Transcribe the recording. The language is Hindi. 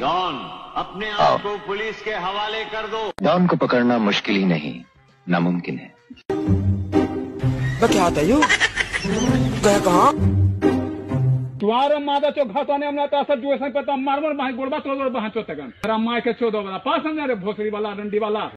डॉन अपने आप को पुलिस के हवाले कर दो। डॉन को पकड़ना मुश्किल ही नहीं नामुमकिन है। क्या आता यू? गया कहाँ? तुम्हारे मादा चो घाताने हमने तो असर जुए संग पता मारमर माही गोड़बा तो बाहर चोते गन। तेरा माय के चोदो वाला पास हमने रे भोसड़ी वाला डंडी वाला।